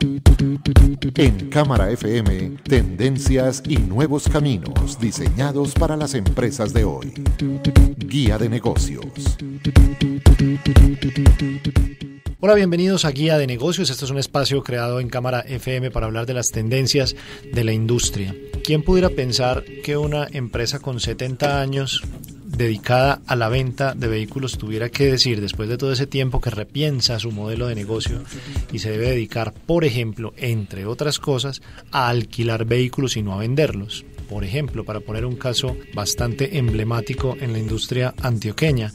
En Cámara FM, tendencias y nuevos caminos diseñados para las empresas de hoy. Guía de negocios. Hola, bienvenidos a Guía de Negocios. Este es un espacio creado en Cámara FM para hablar de las tendencias de la industria. ¿Quién pudiera pensar que una empresa con 70 años dedicada a la venta de vehículos tuviera que decir, después de todo ese tiempo, que repiensa su modelo de negocio y se debe dedicar, por ejemplo, entre otras cosas, a alquilar vehículos y no a venderlos? Por ejemplo, para poner un caso bastante emblemático en la industria antioqueña,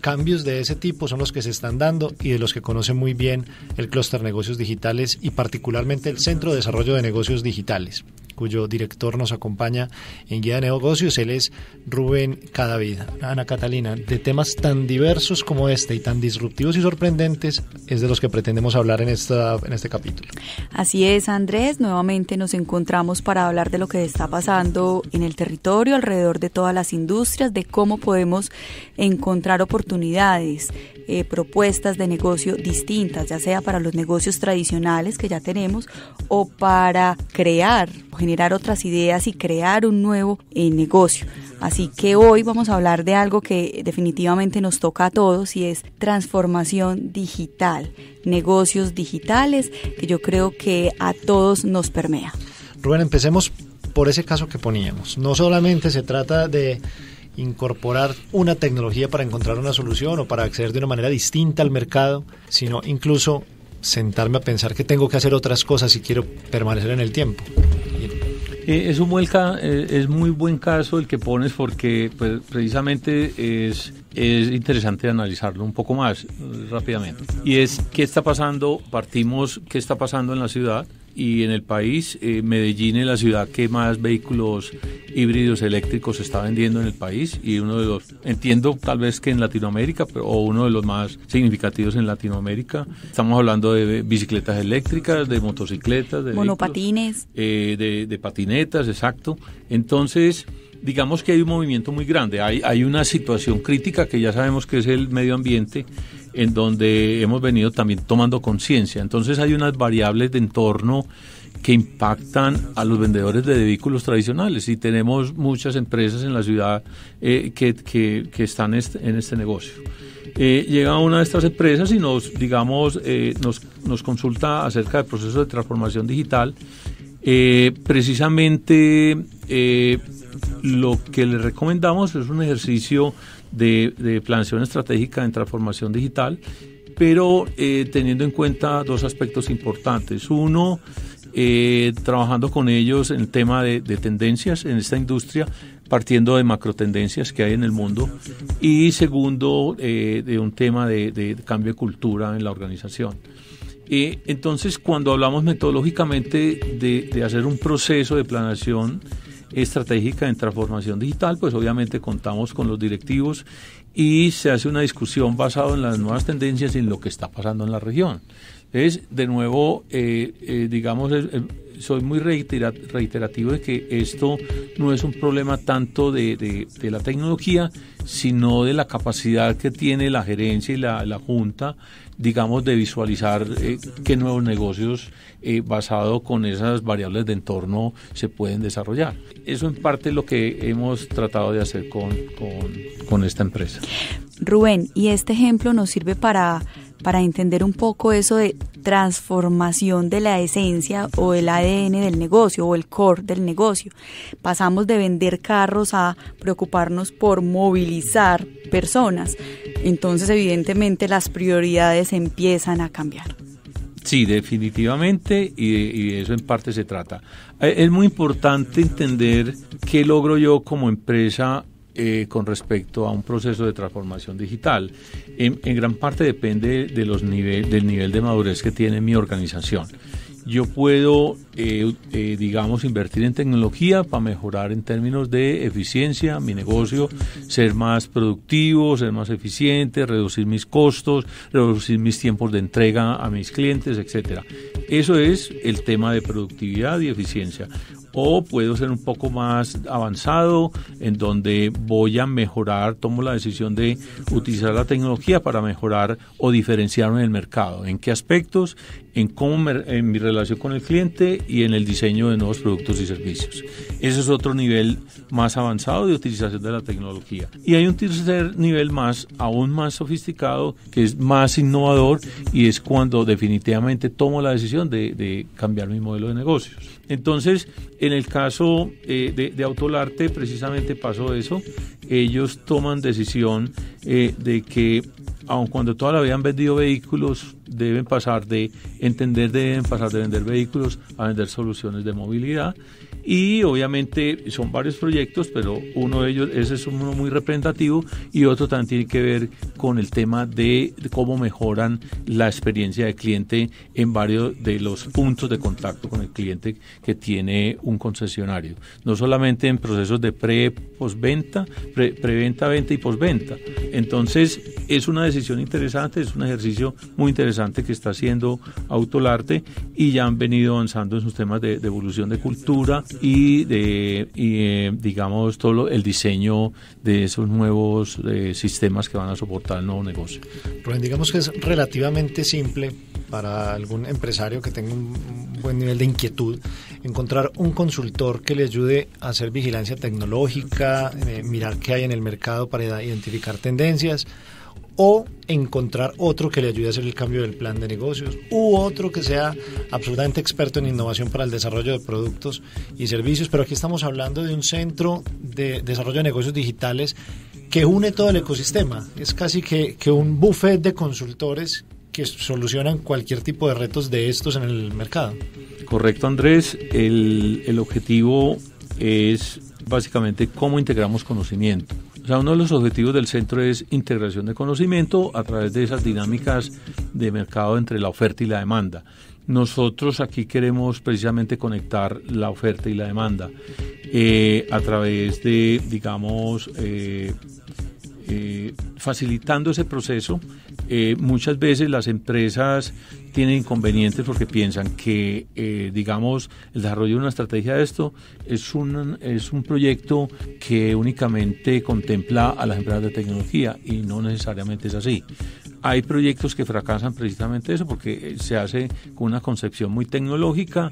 cambios de ese tipo son los que se están dando y de los que conoce muy bien el clúster negocios digitales y particularmente el Centro de Desarrollo de Negocios Digitales cuyo director nos acompaña en Guía de Negocios. Él es Rubén Cadavida. Ana Catalina, de temas tan diversos como este y tan disruptivos y sorprendentes, es de los que pretendemos hablar en, esta, en este capítulo. Así es, Andrés. Nuevamente nos encontramos para hablar de lo que está pasando en el territorio, alrededor de todas las industrias, de cómo podemos encontrar oportunidades eh, propuestas de negocio distintas, ya sea para los negocios tradicionales que ya tenemos o para crear o generar otras ideas y crear un nuevo eh, negocio. Así que hoy vamos a hablar de algo que definitivamente nos toca a todos y es transformación digital, negocios digitales, que yo creo que a todos nos permea. Rubén, empecemos por ese caso que poníamos. No solamente se trata de incorporar una tecnología para encontrar una solución o para acceder de una manera distinta al mercado, sino incluso sentarme a pensar que tengo que hacer otras cosas si quiero permanecer en el tiempo. Eh, es un buen eh, es muy buen caso el que pones porque pues, precisamente es, es interesante analizarlo un poco más eh, rápidamente. Y es qué está pasando, partimos qué está pasando en la ciudad, y en el país. Eh, Medellín es la ciudad que más vehículos híbridos eléctricos está vendiendo en el país y uno de los, entiendo tal vez que en Latinoamérica, pero, o uno de los más significativos en Latinoamérica. Estamos hablando de bicicletas eléctricas, de motocicletas, de monopatines, eh, de, de patinetas, exacto. Entonces, digamos que hay un movimiento muy grande. Hay, hay una situación crítica que ya sabemos que es el medio ambiente, en donde hemos venido también tomando conciencia. Entonces hay unas variables de entorno que impactan a los vendedores de vehículos tradicionales y tenemos muchas empresas en la ciudad eh, que, que, están en este negocio. Eh, llega una de estas empresas y nos, digamos, eh, nos, nos consulta acerca del proceso de transformación digital. precisamente lo que le recomendamos es un ejercicio de, de planeación estratégica en transformación digital, pero eh, teniendo en cuenta dos aspectos importantes. Uno, eh, trabajando con ellos en el tema de, tendencias en esta industria, partiendo de macro tendencias que hay en el mundo. Y segundo, eh, de un tema de, cambio de cultura en la organización. entonces, cuando hablamos metodológicamente de hacer un proceso de planeación, estratégica en transformación digital, pues obviamente contamos con los directivos y se hace una discusión basada en las nuevas tendencias y en lo que está pasando en la región. Entonces, de nuevo, eh, eh, digamos, soy muy reiterativo de que esto no es un problema tanto de, la tecnología, sino de la capacidad que tiene la gerencia y la, Junta digamos, de visualizar eh, qué nuevos negocios eh, basados con esas variables de entorno se pueden desarrollar. Eso en parte es lo que hemos tratado de hacer con esta empresa. Rubén, y este ejemplo nos sirve para para entender un poco eso de transformación de la esencia o el ADN del negocio o el core del negocio. Pasamos de vender carros a preocuparnos por movilizar personas. Entonces, evidentemente, las prioridades empiezan a cambiar. Sí, definitivamente, y de, eso en parte se trata. Eh, es muy importante entender qué logro yo como empresa eh, con respecto a un proceso de transformación digital. En, gran parte depende de los del nivel de madurez que tiene mi organización. Yo puedo, eh, eh, digamos, invertir en tecnología para mejorar en términos de eficiencia mi negocio, ser más productivo, ser más eficiente, reducir mis costos, reducir mis tiempos de entrega a mis clientes, etcétera. Eso es el tema de productividad y eficiencia o puedo ser un poco más avanzado en donde voy a mejorar, tomo la decisión de utilizar la tecnología para mejorar o diferenciarme en el mercado. ¿En qué aspectos? En cómo en mi relación con el cliente y en el diseño de nuevos productos y servicios. Ese es otro nivel más avanzado de utilización de la tecnología. Y hay un tercer nivel más, aún más sofisticado, que es más innovador y es cuando definitivamente tomo la decisión de, de cambiar mi modelo de negocios. Entonces, en el caso eh, de, de, Autolarte, precisamente pasó eso. Ellos toman decisión eh, de que, aun cuando toda la vida han vendido vehículos, deben pasar de entender, deben pasar de vender vehículos a vender soluciones de movilidad y obviamente son varios proyectos, pero uno de ellos, ese es uno muy representativo y otro también tiene que ver con el tema de, cómo mejoran la experiencia del cliente en varios de los puntos de contacto con el cliente que tiene un concesionario. No solamente en procesos de pre, postventa, pre, preventa, venta y postventa. Entonces, es una decisión interesante, es un ejercicio muy interesante que está haciendo Autolarte y ya han venido avanzando en sus temas de, de evolución de cultura y de, eh, digamos, todo el diseño de esos nuevos eh, sistemas que van a soportar el nuevo negocio. Rubén, digamos que es relativamente simple para algún empresario que tenga un buen nivel de inquietud encontrar un consultor que le ayude a hacer vigilancia tecnológica, eh, mirar qué hay en el mercado para identificar tendencias o encontrar otro que le ayude a hacer el cambio del plan de negocios u otro que sea absolutamente experto en innovación para el desarrollo de productos y servicios. Pero aquí estamos hablando de un centro de desarrollo de negocios digitales que une todo el ecosistema. Es casi que, que un buffet de consultores que solucionan cualquier tipo de retos de estos en el mercado. Correcto, Andrés. El, el objetivo es básicamente cómo integramos conocimiento. O sea, uno de los objetivos del centro es integración de conocimiento a través de esas dinámicas de mercado entre la oferta y la demanda. Nosotros aquí queremos precisamente conectar la oferta y la demanda eh, a través de, digamos, eh, eh, facilitando ese proceso. muchas veces las empresas tienen inconvenientes porque piensan que, eh, digamos, el desarrollo de una estrategia de esto es un, es un proyecto que únicamente contempla a las empresas de tecnología y no necesariamente es así. Hay proyectos que fracasan precisamente eso porque se hace con una concepción muy tecnológica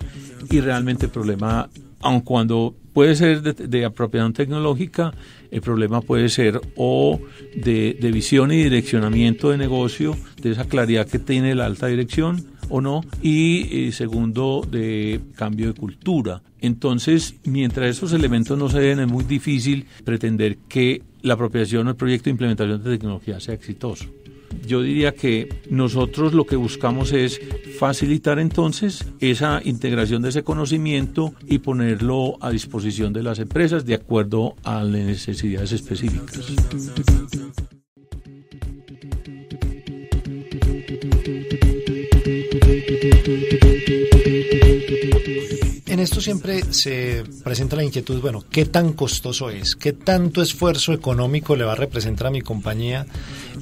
y realmente el problema, aun cuando puede ser de, apropiación tecnológica, el problema puede ser o de, visión y direccionamiento de negocio, de esa claridad que tiene la alta dirección o no, y eh, segundo, de cambio de cultura. Entonces, mientras esos elementos no se den, es muy difícil pretender que la apropiación o el proyecto de implementación de tecnología sea exitoso. Yo diría que nosotros lo que buscamos es facilitar entonces esa integración de ese conocimiento y ponerlo a disposición de las empresas de acuerdo a las necesidades específicas. En esto siempre se presenta la inquietud, bueno, ¿qué tan costoso es? ¿Qué tanto esfuerzo económico le va a representar a mi compañía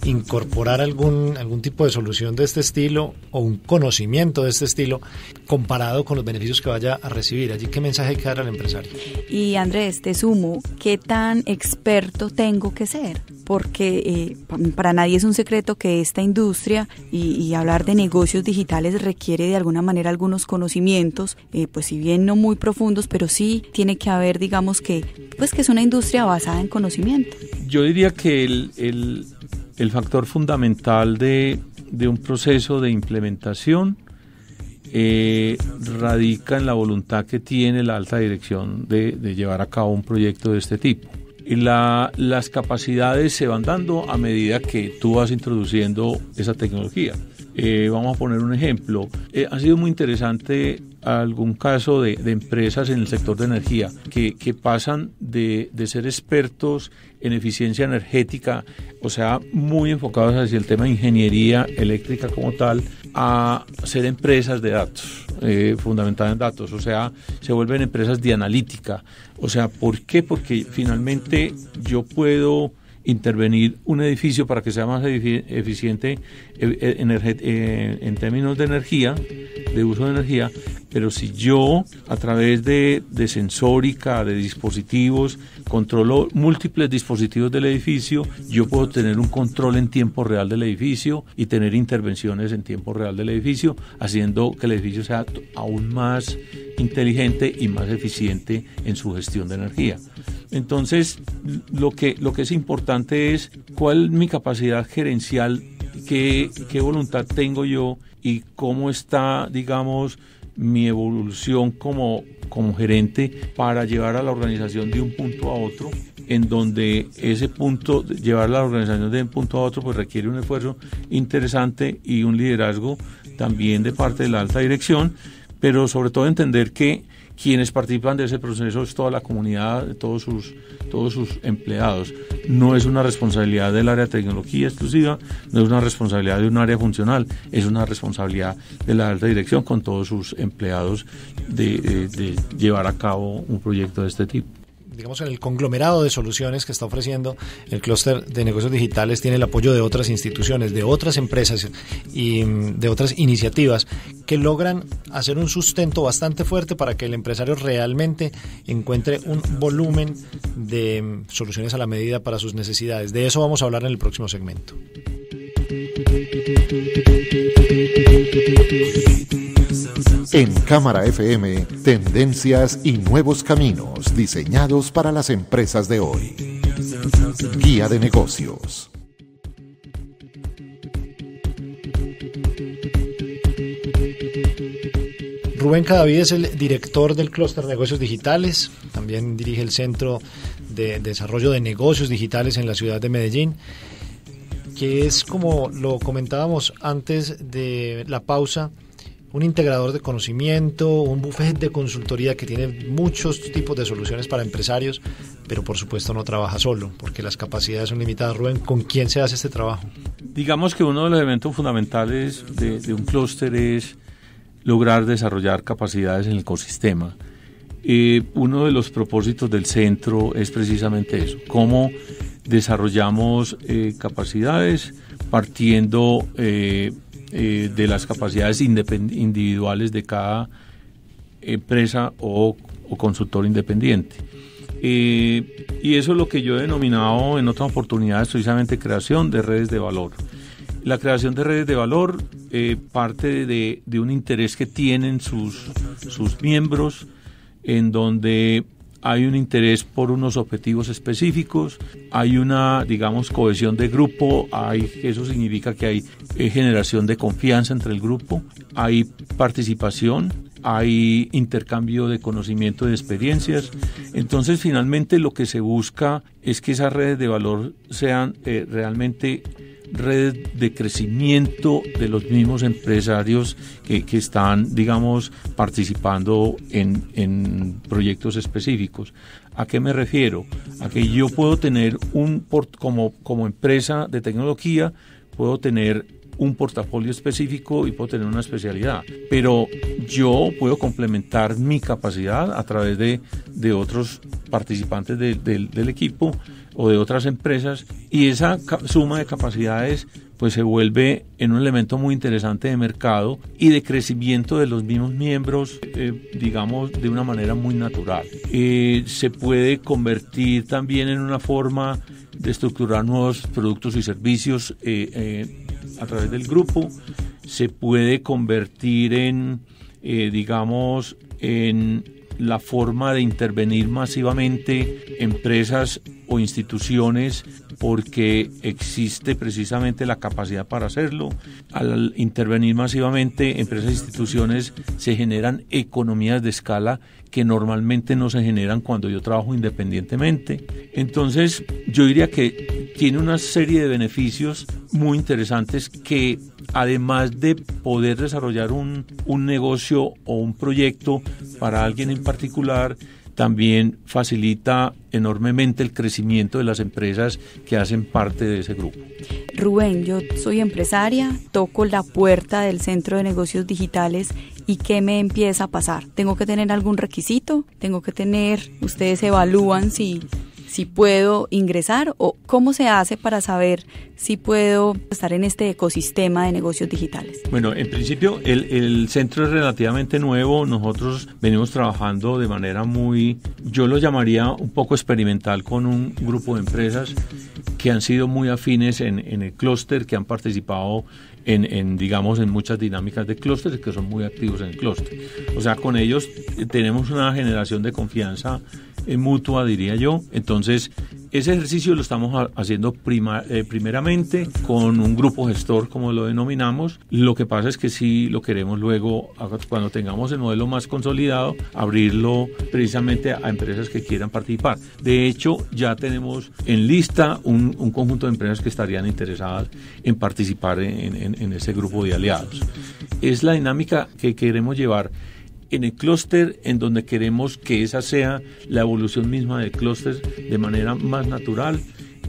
incorporar algún, algún tipo de solución de este estilo o un conocimiento de este estilo comparado con los beneficios que vaya a recibir? Allí, ¿qué mensaje hay que dar al empresario? Y Andrés, te sumo, ¿qué tan experto tengo que ser? Porque eh, para nadie es un secreto que esta industria y, y, hablar de negocios digitales requiere de alguna manera algunos conocimientos, eh, pues si bien no muy profundos, pero sí tiene que haber, digamos que, pues que es una industria basada en conocimiento. Yo diría que el, el, el factor fundamental de, un proceso de implementación eh, radica en la voluntad que tiene la alta dirección de, llevar a cabo un proyecto de este tipo. La, las capacidades se van dando a medida que tú vas introduciendo esa tecnología. Eh, vamos a poner un ejemplo. Eh, ha sido muy interesante algún caso de, empresas en el sector de energía que, pasan de, de, ser expertos en eficiencia energética, o sea, muy enfocados hacia el tema de ingeniería eléctrica como tal, a ser empresas de datos, eh, fundamentadas en datos, o sea, se vuelven empresas de analítica. O sea, ¿por qué? Porque finalmente yo puedo intervenir un edificio para que sea más eficiente eh, eh, en términos de energía, de uso de energía, Pero si yo, a través de, de sensórica, de dispositivos, controlo múltiples dispositivos del edificio, yo puedo tener un control en tiempo real del edificio y tener intervenciones en tiempo real del edificio, haciendo que el edificio sea aún más inteligente y más eficiente en su gestión de energía. Entonces, lo que, lo que es importante es cuál es mi capacidad gerencial, qué, qué voluntad tengo yo y cómo está, digamos, mi evolución como, como gerente para llevar a la organización de un punto a otro, en donde ese punto, llevar la organización de un punto a otro, pues requiere un esfuerzo interesante y un liderazgo también de parte de la alta dirección, pero sobre todo entender que quienes participan de ese proceso es toda la comunidad, todos sus, todos sus empleados. No es una responsabilidad del área de tecnología exclusiva, no es una responsabilidad de un área funcional, es una responsabilidad de la alta dirección con todos sus empleados de, de llevar a cabo un proyecto de este tipo digamos, en el conglomerado de soluciones que está ofreciendo el clúster de negocios digitales tiene el apoyo de otras instituciones, de otras empresas y mm, de otras iniciativas que logran hacer un sustento bastante fuerte para que el empresario realmente encuentre un volumen de mm, soluciones a la medida para sus necesidades. De eso vamos a hablar en el próximo segmento. En Cámara FM, tendencias y nuevos caminos diseñados para las empresas de hoy. Guía de negocios. Rubén Cadavid es el director del Clúster de Negocios Digitales, también dirige el Centro de Desarrollo de Negocios Digitales en la ciudad de Medellín que es como lo comentábamos antes de la pausa, un integrador de conocimiento, un buffet de consultoría que tiene muchos tipos de soluciones para empresarios, pero por supuesto no trabaja solo, porque las capacidades son limitadas. Rubén, ¿con quién se hace este trabajo? Digamos que uno de los elementos fundamentales de, un clúster es lograr desarrollar capacidades en el ecosistema. Eh, uno de los propósitos del centro es precisamente eso, cómo desarrollamos eh, capacidades partiendo eh, eh, de las capacidades individuales de cada empresa o, consultor independiente. y eso es lo que yo he denominado en otras oportunidades precisamente creación de redes de valor. La creación de redes de valor parte de, de, un interés que tienen sus, sus miembros, en donde hay un interés por unos objetivos específicos, hay una, digamos, cohesión de grupo, hay, eso significa que hay eh, generación de confianza entre el grupo, hay participación, hay intercambio de conocimiento y de experiencias. Entonces, finalmente, lo que se busca es que esas redes de valor sean eh, realmente redes de crecimiento de los mismos empresarios que, que están, digamos, participando en, en, proyectos específicos. ¿A qué me refiero? A que yo puedo tener un, como, como empresa de tecnología, puedo tener un portafolio específico y puedo tener una especialidad. Pero yo puedo complementar mi capacidad a través de, de otros participantes del equipo o de otras empresas y esa suma de capacidades pues se vuelve en un elemento muy interesante de mercado y de crecimiento de los mismos miembros, eh, digamos, de una manera muy natural. Eh, se puede convertir también en una forma de estructurar nuevos productos y servicios eh, a través del grupo, se puede convertir en, digamos, en la forma de intervenir masivamente empresas o instituciones porque existe precisamente la capacidad para hacerlo. Al intervenir masivamente empresas e instituciones se generan economías de escala que normalmente no se generan cuando yo trabajo independientemente. Entonces yo diría que tiene una serie de beneficios muy interesantes que además de poder desarrollar un, un negocio o un proyecto para alguien en particular, también facilita enormemente el crecimiento de las empresas que hacen parte de ese grupo. Rubén, yo soy empresaria, toco la puerta del Centro de Negocios Digitales y ¿qué me empieza a pasar? ¿Tengo que tener algún requisito? ¿Tengo que tener, ustedes evalúan si si puedo ingresar o cómo se hace para saber si puedo estar en este ecosistema de negocios digitales? Bueno, en principio el, el centro es relativamente nuevo. Nosotros venimos trabajando de manera muy, yo lo llamaría un poco experimental con un grupo de empresas que han sido muy afines en, en el clúster, que han participado en, en, digamos, en muchas dinámicas de clústeres que son muy activos en el clúster. O sea, con ellos tenemos una generación de confianza eh, mutua, diría yo. Entonces, ese ejercicio lo estamos haciendo prima, eh, primeramente con un grupo gestor, como lo denominamos. Lo que pasa es que sí lo queremos luego, cuando tengamos el modelo más consolidado, abrirlo precisamente a empresas que quieran participar. De hecho, ya tenemos en lista un, un conjunto de empresas que estarían interesadas en participar en, en, en ese grupo de aliados. Es la dinámica que queremos llevar en el clúster en donde queremos que esa sea la evolución misma del clúster de manera más natural.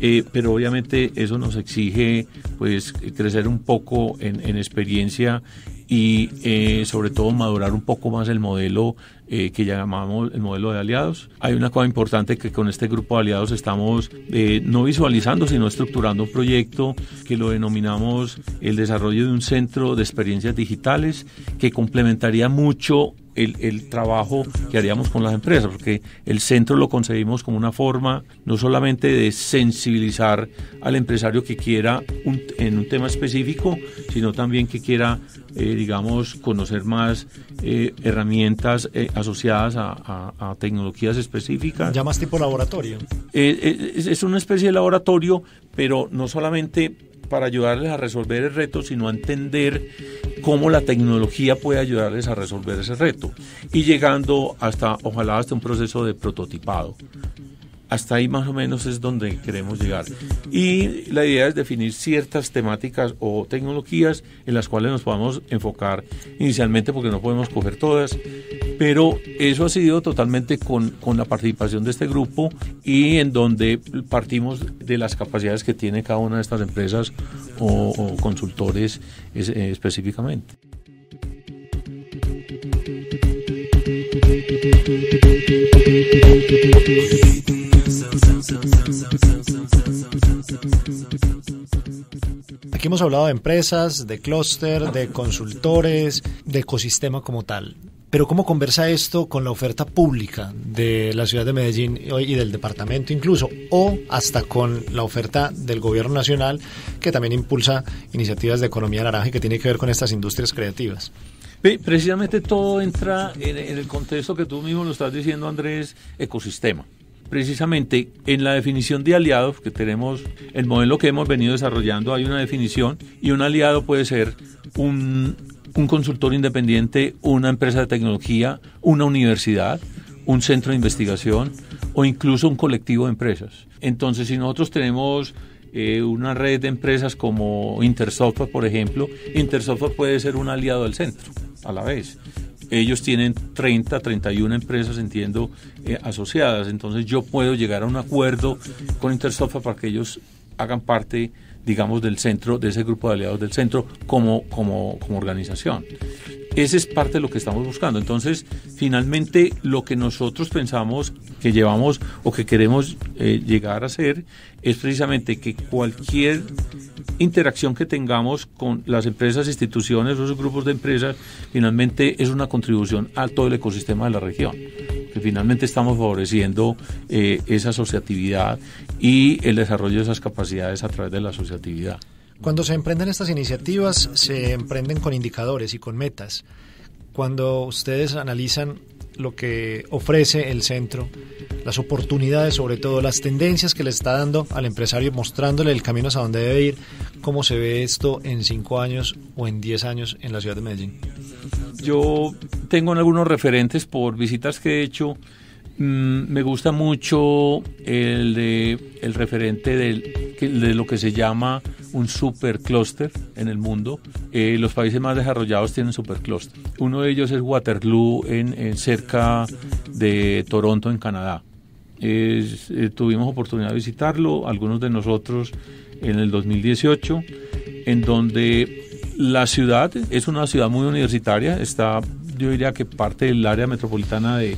Eh, pero obviamente eso nos exige pues crecer un poco en, en experiencia y eh, sobre todo madurar un poco más el modelo eh, que llamamos el modelo de aliados. Hay una cosa importante que con este grupo de aliados estamos eh, no visualizando, sino estructurando un proyecto que lo denominamos el desarrollo de un centro de experiencias digitales que complementaría mucho el, el, trabajo que haríamos con las empresas, porque el centro lo concebimos como una forma no solamente de sensibilizar al empresario que quiera un, en un tema específico, sino también que quiera, eh, digamos, conocer más eh, herramientas eh, asociadas a, a, a, tecnologías específicas. Ya más tipo laboratorio. Es, es una especie de laboratorio, pero no solamente para ayudarles a resolver el reto, sino a entender cómo la tecnología puede ayudarles a resolver ese reto y llegando hasta, ojalá, hasta un proceso de prototipado. Hasta ahí más o menos es donde queremos llegar. Y la idea es definir ciertas temáticas o tecnologías en las cuales nos podamos enfocar inicialmente porque no podemos coger todas, pero eso ha sido totalmente con, con la participación de este grupo y en donde partimos de las capacidades que tiene cada una de estas empresas o, consultores es, eh, específicamente. Aquí hemos hablado de empresas, de clúster, de consultores, de ecosistema como tal. Pero ¿cómo conversa esto con la oferta pública de la ciudad de Medellín y del departamento incluso? O hasta con la oferta del gobierno nacional que también impulsa iniciativas de economía naranja y que tiene que ver con estas industrias creativas. Precisamente todo entra en, el contexto que tú mismo lo estás diciendo, Andrés, ecosistema. Precisamente en la definición de aliados que tenemos, el modelo que hemos venido desarrollando, hay una definición y un aliado puede ser un, un consultor independiente, una empresa de tecnología, una universidad, un centro de investigación o incluso un colectivo de empresas. Entonces, si nosotros tenemos eh, una red de empresas como Intersoftware, por ejemplo, Intersoftware puede ser un aliado del centro a la vez. Ellos tienen 30, 31 empresas, entiendo, eh, asociadas. Entonces yo puedo llegar a un acuerdo con Intersoftware para que ellos hagan parte, digamos, del centro, de ese grupo de aliados del centro como, como, como organización. Ese es parte de lo que estamos buscando. Entonces, finalmente, lo que nosotros pensamos que llevamos o que queremos eh, llegar a hacer es precisamente que cualquier interacción que tengamos con las empresas, instituciones o esos grupos de empresas, finalmente es una contribución a todo el ecosistema de la región. Que finalmente estamos favoreciendo eh, esa asociatividad y el desarrollo de esas capacidades a través de la asociatividad. Cuando se emprenden estas iniciativas, se emprenden con indicadores y con metas. Cuando ustedes analizan lo que ofrece el centro, las oportunidades, sobre todo las tendencias que le está dando al empresario, mostrándole el camino hacia donde debe ir, cómo se ve esto en cinco años o en diez años en la ciudad de Medellín. Yo tengo algunos referentes por visitas que he hecho. Mm, me gusta mucho el de el referente del, de lo que se llama un supercluster en el mundo. Eh, los países más desarrollados tienen supercluster. Uno de ellos es Waterloo, en, cerca de Toronto, en Canadá. Eh, tuvimos oportunidad de visitarlo, algunos de nosotros en el 2018, en donde la ciudad es una ciudad muy universitaria, está, yo diría que parte del área metropolitana de,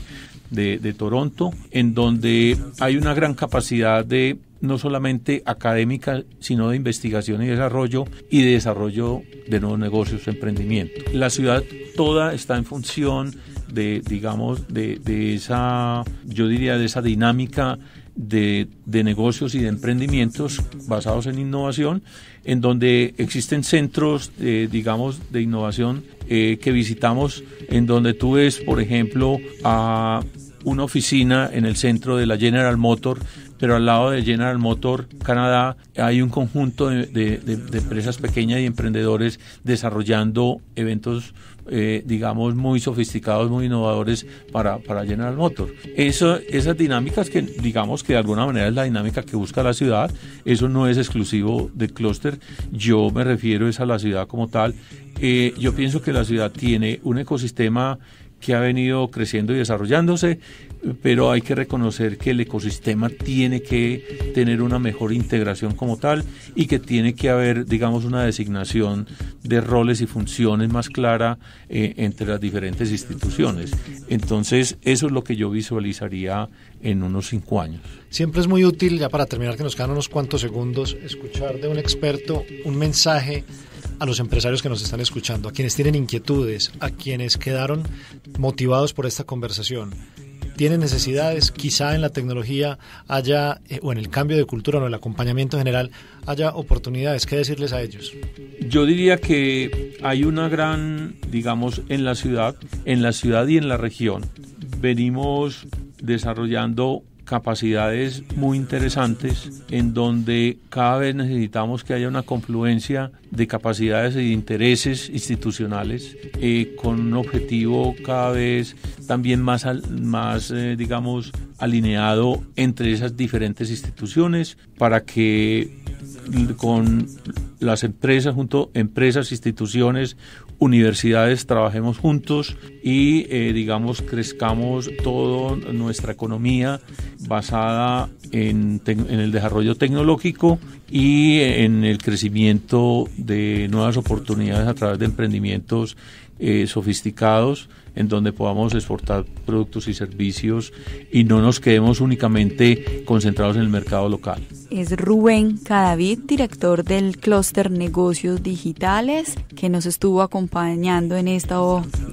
de, Toronto, en donde hay una gran capacidad de no solamente académica, sino de investigación y desarrollo y de desarrollo de nuevos negocios, emprendimiento. La ciudad toda está en función de, digamos, de, de esa, yo diría, de esa dinámica de, de, negocios y de emprendimientos basados en innovación, en donde existen centros, eh, digamos, de innovación eh, que visitamos, en donde tú ves, por ejemplo, a una oficina en el centro de la General Motor pero al lado de General Motor Canadá hay un conjunto de, de, de empresas pequeñas y emprendedores desarrollando eventos eh, digamos, muy sofisticados, muy innovadores para, para General Motor. Eso, esas dinámicas que, digamos, que de alguna manera es la dinámica que busca la ciudad, eso no es exclusivo del clúster, yo me refiero es a la ciudad como tal. Eh, yo pienso que la ciudad tiene un ecosistema que ha venido creciendo y desarrollándose, pero hay que reconocer que el ecosistema tiene que tener una mejor integración como tal y que tiene que haber, digamos, una designación de roles y funciones más clara eh, entre las diferentes instituciones. Entonces, eso es lo que yo visualizaría en unos cinco años. Siempre es muy útil, ya para terminar, que nos quedan unos cuantos segundos, escuchar de un experto un mensaje a los empresarios que nos están escuchando, a quienes tienen inquietudes, a quienes quedaron motivados por esta conversación tienen necesidades, quizá en la tecnología haya, eh, o en el cambio de cultura o en el acompañamiento general, haya oportunidades. ¿Qué decirles a ellos? Yo diría que hay una gran, digamos, en la ciudad, en la ciudad y en la región, venimos desarrollando capacidades muy interesantes en donde cada vez necesitamos que haya una confluencia de capacidades e intereses institucionales eh, con un objetivo cada vez también más, más eh, digamos, alineado entre esas diferentes instituciones para que con las empresas, junto empresas, instituciones, universidades, trabajemos juntos y, eh, digamos, crezcamos toda nuestra economía basada en, el desarrollo tecnológico y en el crecimiento de nuevas oportunidades a través de emprendimientos eh, sofisticados en donde podamos exportar productos y servicios y no nos quedemos únicamente concentrados en el mercado local. Es Rubén Cadavid, director del clúster Negocios Digitales, que nos estuvo acompañando en este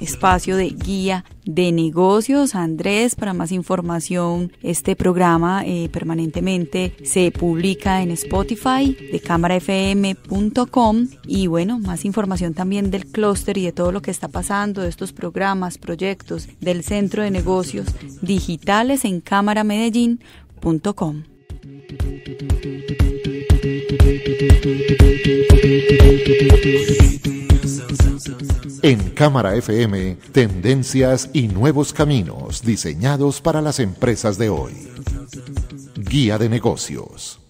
espacio de guía de negocios. Andrés, para más información, este programa eh, permanentemente se publica en Spotify de cámarafm.com y bueno, más información también del clúster y de todo lo que está pasando, de estos programas, proyectos del Centro de Negocios Digitales en cámaramedellín.com. En Cámara FM, tendencias y nuevos caminos diseñados para las empresas de hoy. Guía de negocios.